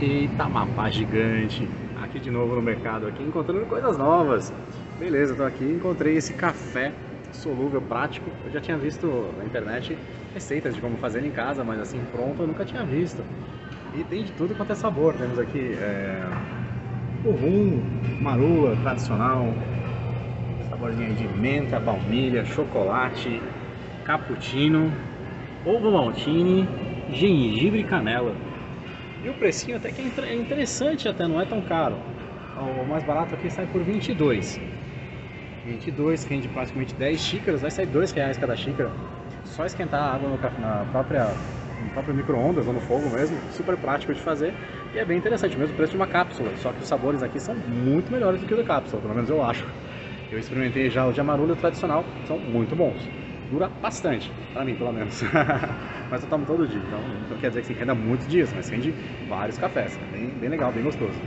Eita, mapa gigante. Aqui de novo no mercado, aqui encontrando coisas novas. Beleza, tô aqui encontrei esse café solúvel prático. Eu já tinha visto na internet receitas de como fazer em casa, mas assim pronto eu nunca tinha visto. E tem de tudo quanto é sabor. Temos aqui é, o rum, marula tradicional, saborzinho de menta, baunilha, chocolate, cappuccino, ovo maltine, gengibre e canela. E o precinho até que é interessante, até não é tão caro. O mais barato aqui sai por 22. 22, rende praticamente 10 xícaras, vai sair 2 reais cada xícara. Só esquentar a água no, na própria, no próprio micro-ondas ou no fogo mesmo, super prático de fazer e é bem interessante, o mesmo preço de uma cápsula, só que os sabores aqui são muito melhores do que o da cápsula, pelo menos eu acho. Eu experimentei já o de amarula tradicional, são muito bons. Dura bastante, para mim pelo menos. mas eu tomo todo dia, então não quer dizer que você renda muitos dias, mas rende vários cafés. É bem, bem legal, bem gostoso.